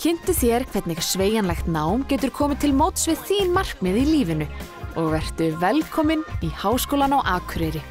Kynntu þér hvernig sveigjanlegt nám getur komið til móts við þín markmið í lífinu og vertu velkomin í Háskólan á Akureyri.